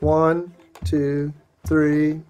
One, two, three,